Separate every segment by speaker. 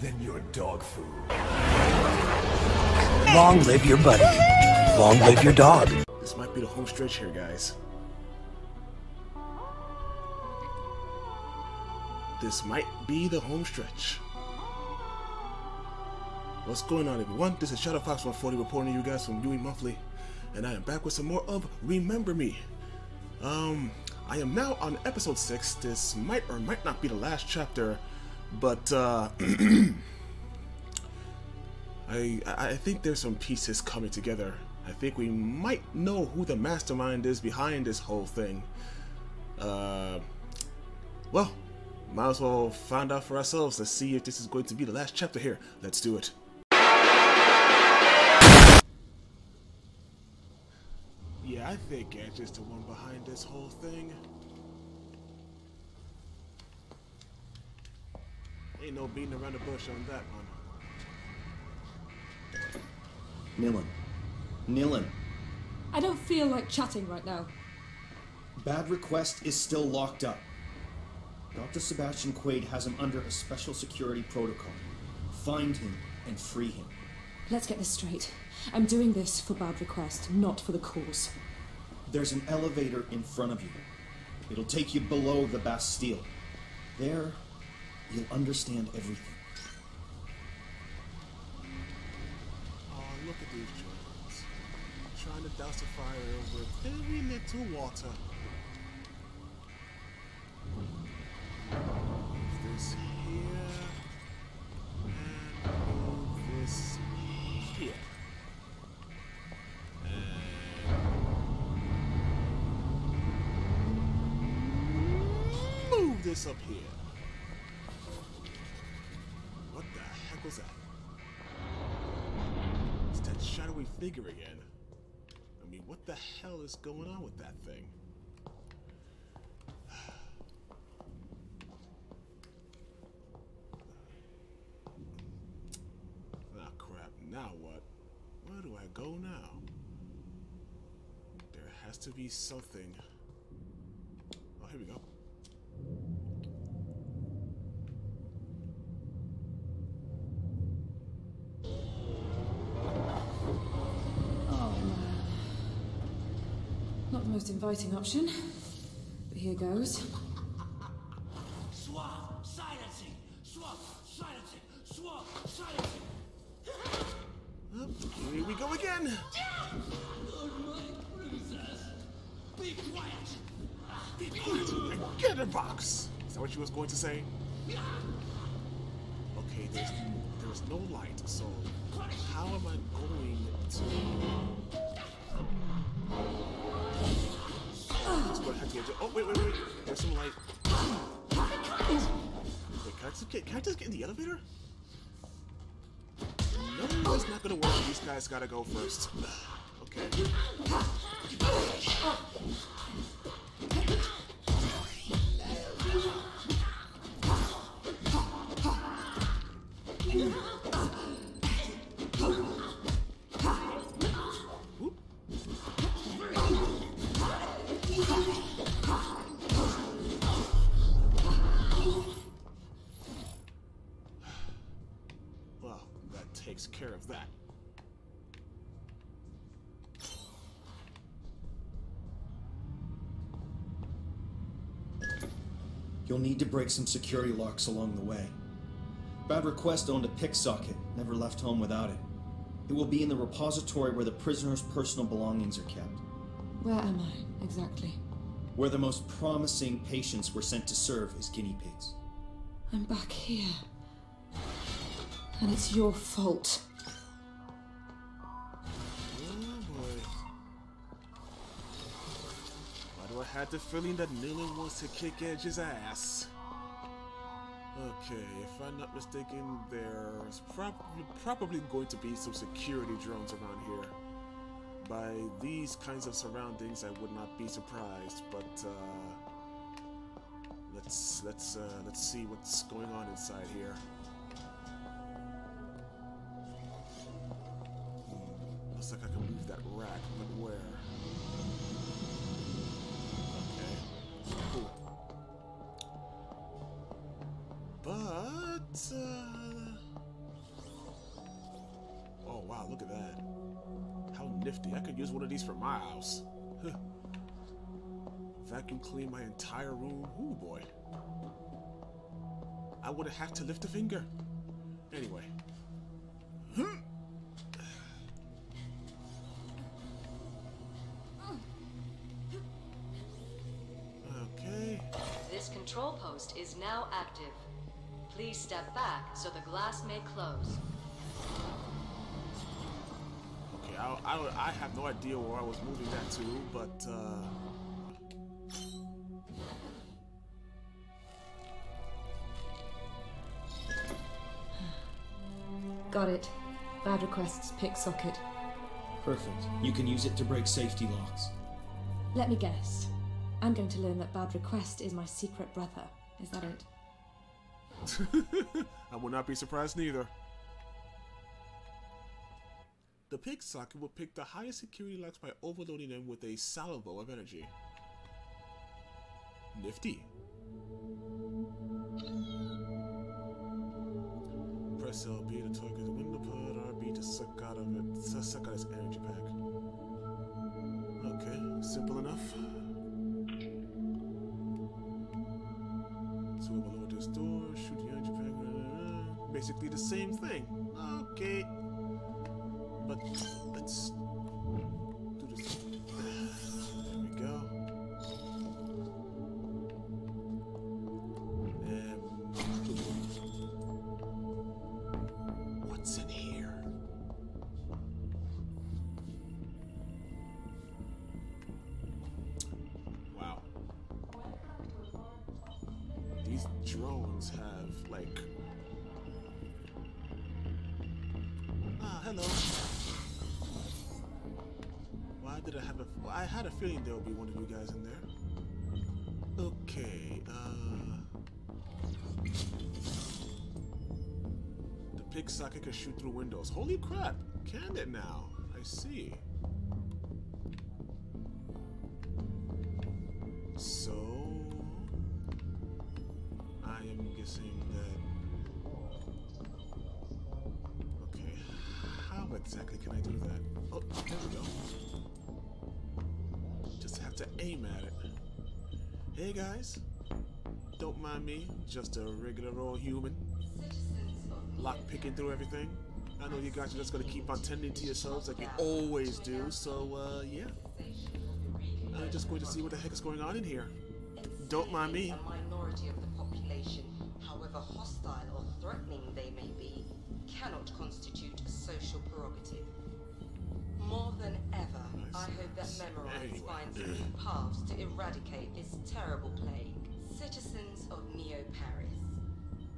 Speaker 1: Then you're dog food.
Speaker 2: Long live your buddy. Long live your dog.
Speaker 3: This might be the home stretch here, guys. This might be the home stretch. What's going on, everyone? This is Shadow Fox 140 reporting to you guys from UE Monthly, and I am back with some more of Remember Me. Um, I am now on episode 6. This might or might not be the last chapter, but, uh, I, I think there's some pieces coming together. I think we might know who the mastermind is behind this whole thing. Uh, well, might as well find out for ourselves. Let's see if this is going to be the last chapter here. Let's do it. Yeah, I think Edge is the one behind this whole thing. Ain't no beating around the bush on that one.
Speaker 4: Nilin. Nilin.
Speaker 5: I don't feel like chatting right now.
Speaker 4: Bad Request is still locked up. Dr. Sebastian Quaid has him under a special security protocol. Find him and free him.
Speaker 5: Let's get this straight. I'm doing this for Bad Request, not for the cause.
Speaker 4: There's an elevator in front of you. It'll take you below the Bastille. There, you'll understand everything.
Speaker 3: Oh, look at these joints. Trying to douse a fire with very little water. Move this here. And move this here. And move this up here. Figure again. I mean, what the hell is going on with that thing? Ah, crap. Now what? Where do I go now? There has to be something. Oh, here we go.
Speaker 5: Oh man. Not the most inviting option. But here goes.
Speaker 6: Swap silencing. Swap silencing. Swap silencing.
Speaker 3: Oh, here we go again.
Speaker 6: My princess. Be quiet.
Speaker 3: Be quiet. Get a box. Is that what you was going to say? Okay, there's there's no light, so how am I going to? Oh wait, wait, wait. There's some light. Wait, can I just get? Can I just get in the elevator? No, it's not gonna work. These guys gotta go first. Okay.
Speaker 4: You'll need to break some security locks along the way. Bad Request owned a pick socket, never left home without it. It will be in the repository where the prisoner's personal belongings are kept,
Speaker 5: Where am I, exactly?
Speaker 4: where the most promising patients were sent to serve as guinea pigs.
Speaker 5: I'm back here. And it's your fault.
Speaker 3: Have the feeling that Nilin wants to kick Edge's ass? Okay, if I'm not mistaken, there's probably probably going to be some security drones around here. By these kinds of surroundings, I would not be surprised. But uh, let's let's uh, let's see what's going on inside here. Hmm, Looks like I can move that rack, but where? But uh... oh wow, look at that! How nifty! I could use one of these for my house. Huh. Vacuum clean my entire room. Oh boy! I wouldn't have to lift a finger. Anyway.
Speaker 7: Back so the glass may close.
Speaker 3: Okay, I, I, I have no idea where I was moving that to, but uh,
Speaker 5: Got it. Bad requests pick socket.
Speaker 4: Perfect. You can use it to break safety locks.
Speaker 5: Let me guess. I'm going to learn that Bad Request is my secret brother. Is that it?
Speaker 3: I would not be surprised neither. The pick socket will pick the highest security locks by overloading them with a salvo of energy. Nifty. Press LB to target the window pod, RB to suck out of it, to suck out its energy pack. Okay, simple enough. So shoot Basically the same thing. Okay. But let's did I have a? Well, I had a feeling there would be one of you guys in there. Okay. Uh. The pick socket can shoot through windows. Holy crap! Can it now? I see. Mind me, just a regular old human. Lock picking through everything. I know you guys are just gonna keep on tending to yourselves like you always do, so uh, yeah. I'm just going to see what the heck is going on in here. Don't mind me.
Speaker 8: A minority of the population, however hostile or threatening they may be, cannot constitute a social prerogative. More than ever, I hope that Memorize finds new paths to eradicate this terrible plague. Citizens of Neo Paris,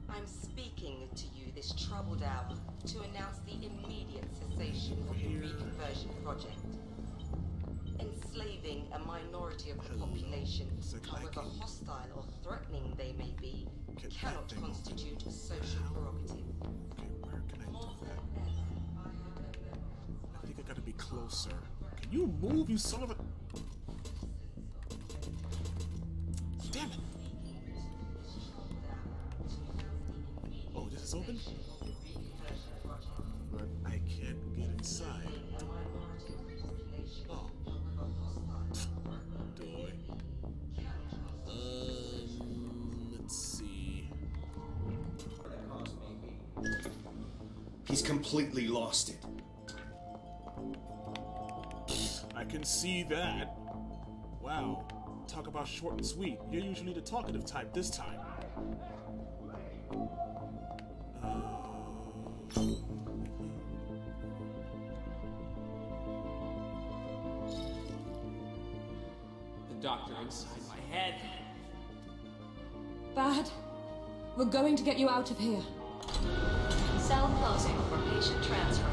Speaker 8: I'm speaking to you this troubled hour to announce the immediate cessation of the reconversion project. Enslaving a minority of the population,
Speaker 3: Looks like I
Speaker 8: however hostile or threatening they may be, cannot constitute a social prerogative.
Speaker 3: Okay, where can I do that?
Speaker 8: ever, I hope that Memorize
Speaker 3: I think I gotta be closer. Can you move, you son of a... that. Wow. Talk about short and sweet. You're usually the talkative type this time. Uh.
Speaker 9: The doctor inside my head.
Speaker 5: Bad. We're going to get you out of here.
Speaker 7: Cell closing for patient transfer.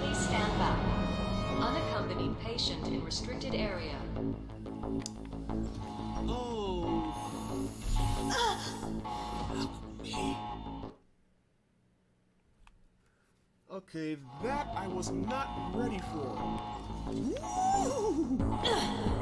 Speaker 7: Please stand back. Unaccompanied patient in restricted area.
Speaker 3: Oh. Help me. Okay, that I was not ready for.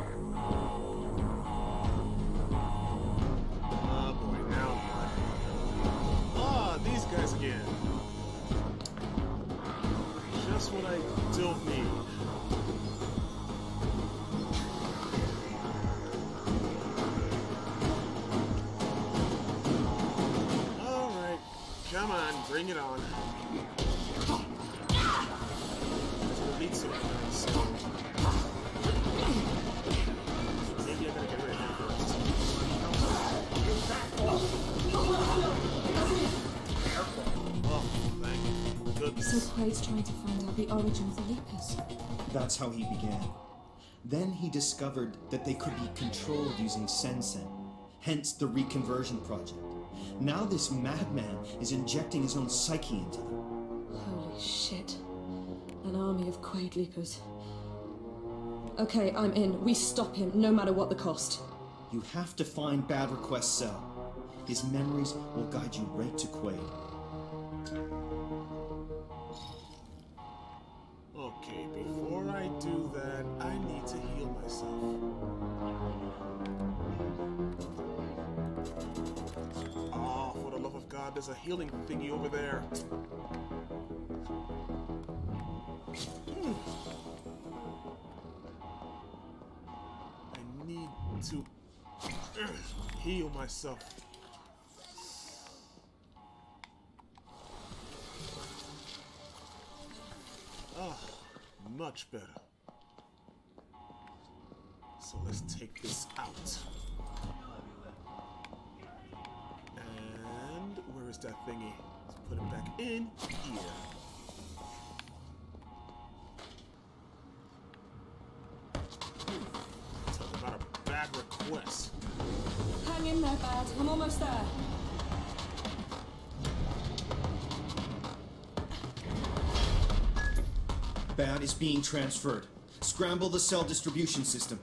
Speaker 3: bring it on. Let's delete some things. Maybe I gotta get rid of him first. Oh, thank
Speaker 5: So
Speaker 3: goodness.
Speaker 5: Quaid's trying to find out the origin of the Leapers.
Speaker 4: That's how he began. Then he discovered that they could be controlled using Sensen, hence the Reconversion Project. Now this madman is injecting his own psyche into them.
Speaker 5: Holy shit. An army of Quaid Leapers. Okay, I'm in. We stop him, no matter what the cost.
Speaker 4: You have to find Bad Request Cell. His memories will guide you right to Quaid.
Speaker 3: To heal myself. Ah, much better. So let's take this out. And where is that thingy? Let's put it back in here. Bad.
Speaker 5: Hang in there, Bad. I'm almost there.
Speaker 4: Bad is being transferred. Scramble the cell distribution system.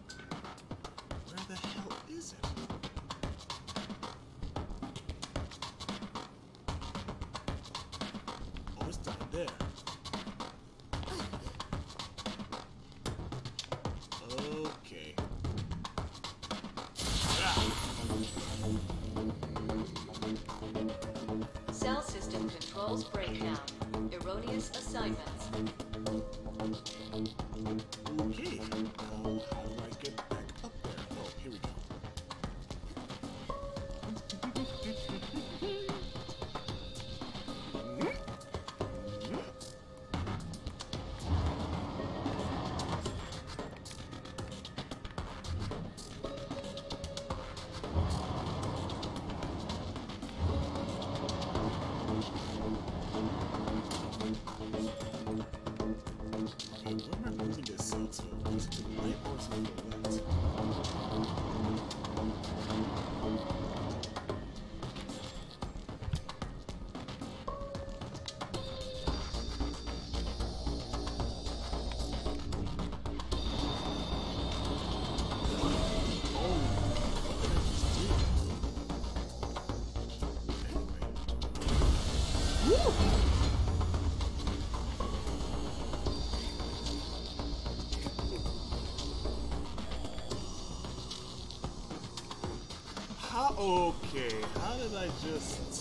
Speaker 3: Okay. How did I just?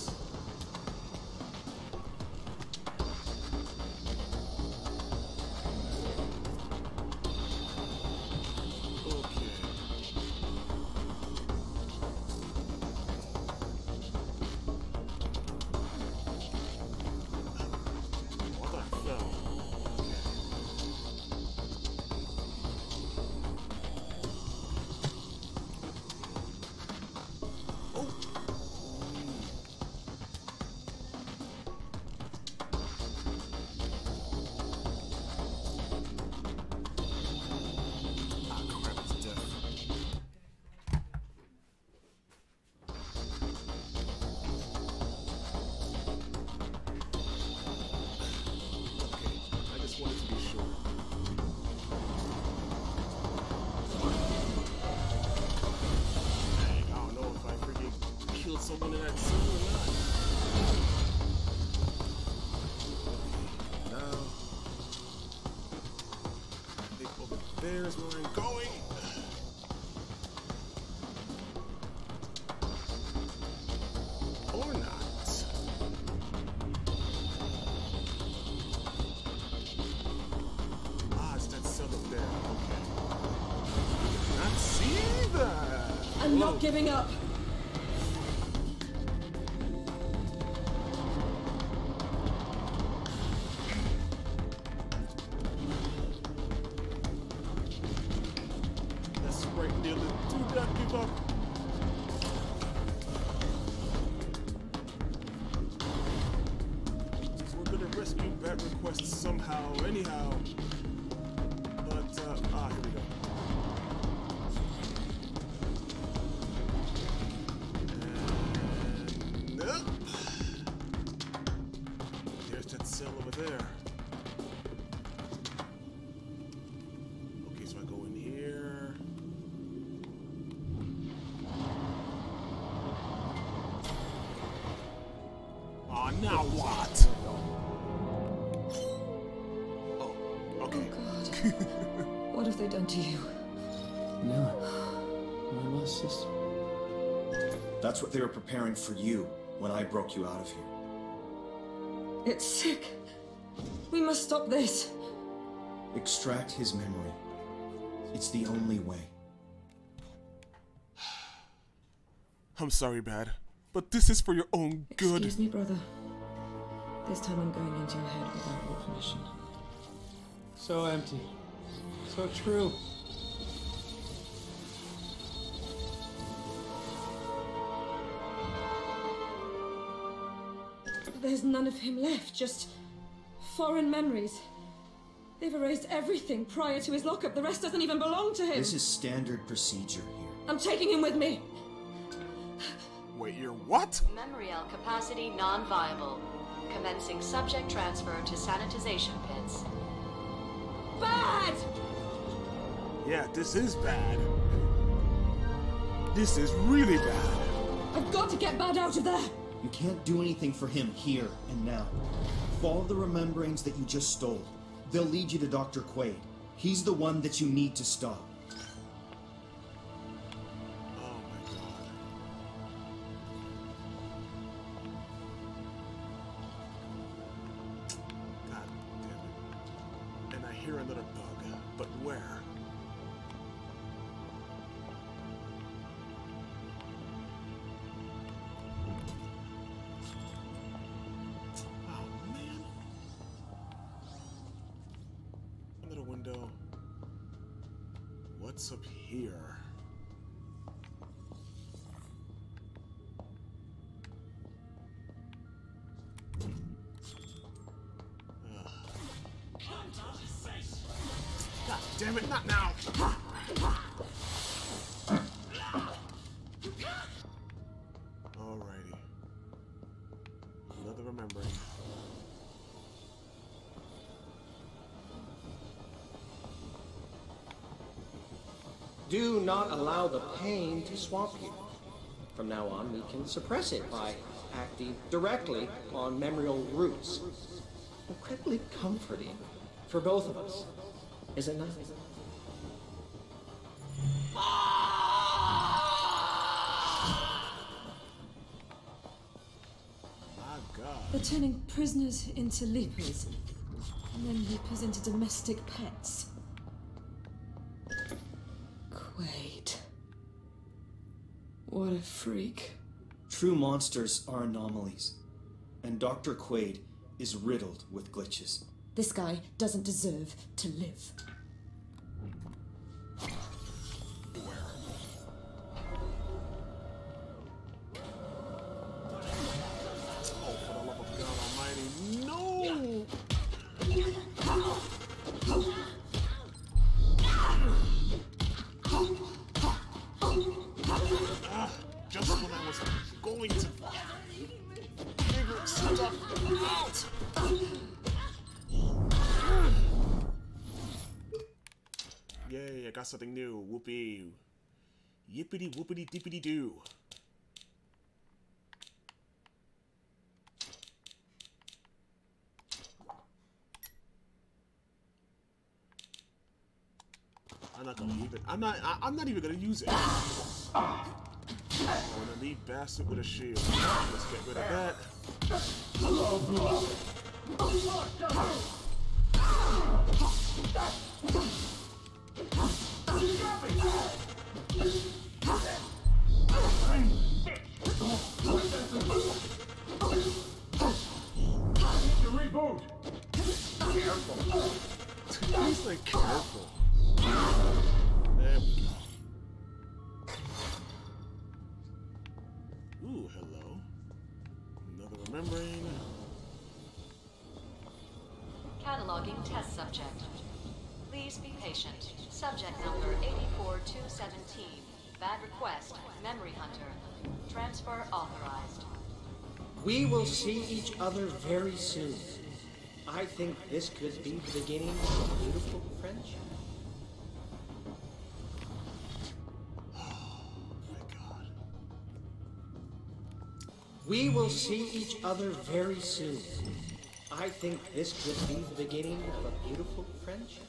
Speaker 5: Giving up.
Speaker 3: Now oh, what? Oh, okay. Oh God.
Speaker 5: what have they done to you?
Speaker 4: No. My lost sister. That's what they were preparing for you when I broke you out of here.
Speaker 5: It's sick. We must stop this.
Speaker 4: Extract his memory. It's the only way.
Speaker 3: I'm sorry, Bad, but this is for your own good.
Speaker 5: Excuse me, brother. This time I'm going into your head without your permission.
Speaker 9: So empty. So true.
Speaker 5: There's none of him left, just foreign memories. They've erased everything prior to his lockup. The rest doesn't even belong to him.
Speaker 4: This is standard procedure here.
Speaker 5: I'm taking him with me.
Speaker 3: Wait, you're what?
Speaker 7: Memorial capacity non-viable. Commencing subject transfer to sanitization pits.
Speaker 5: Bad!
Speaker 3: Yeah, this is bad. This is really bad.
Speaker 5: I've got to get Bad out of there.
Speaker 4: You can't do anything for him here and now. Follow the rememberings that you just stole. They'll lead you to Dr. Quaid. He's the one that you need to stop.
Speaker 3: What's up here? God damn it, not now!
Speaker 10: Not allow the pain to swamp you. From now on, we can suppress it by acting directly on memorial roots. Incredibly comforting for both of us, is it not?
Speaker 5: They're turning prisoners into leapers, and then leapers into domestic pets. What a freak.
Speaker 4: True monsters are anomalies, and Dr. Quaid is riddled with glitches.
Speaker 5: This guy doesn't deserve to live.
Speaker 3: Got something new. Whoopee. Yippity whoopity dippity doo. I'm not gonna even. I'm not. I, I'm not even gonna use it. I wanna leave bastard with a shield. Let's get rid of that. Reboot! Careful.
Speaker 7: He's like, careful. Bad request. Memory Hunter. Transfer authorized.
Speaker 10: We will see each other very soon. I think this could be the beginning of a beautiful friendship. Oh, we will see each other very soon. I think this could be the beginning of a beautiful friendship.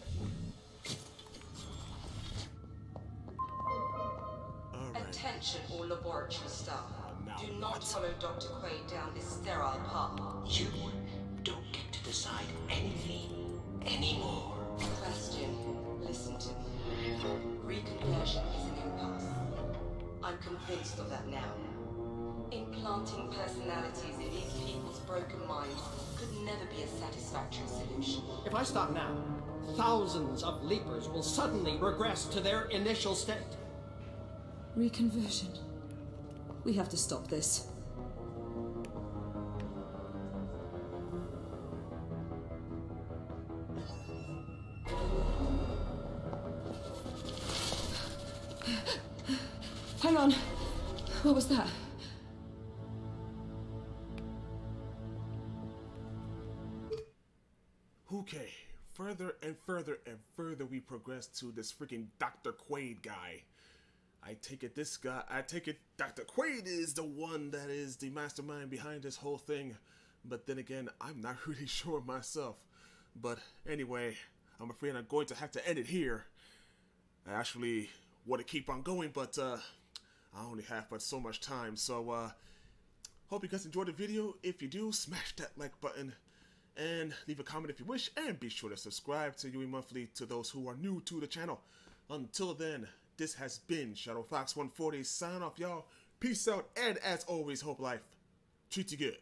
Speaker 8: Laboratory staff.
Speaker 3: now
Speaker 8: Do not follow Dr. Quaid down this sterile path.
Speaker 2: You don't get to decide anything anymore.
Speaker 8: Question. Listen to me. Reconversion is an impasse. I'm convinced of that now. Implanting personalities in these people's broken minds could never be a satisfactory solution.
Speaker 10: If I stop now, thousands of leapers will suddenly regress to their initial state.
Speaker 5: Reconversion. We have to stop this. Hang on. What was that?
Speaker 3: Okay, further and further and further we progress to this freaking Dr. Quaid guy. I take it this guy, I take it Dr. Quaid is the one that is the mastermind behind this whole thing. But then again, I'm not really sure myself. But anyway, I'm afraid I'm going to have to end it here. I actually want to keep on going, but uh, I only have but so much time. So, uh, hope you guys enjoyed the video. If you do, smash that like button and leave a comment if you wish, and be sure to subscribe to UE Monthly to those who are new to the channel. Until then, this has been Shadow Fox 140. Sign off, y'all. Peace out, and as always, hope life treats you good.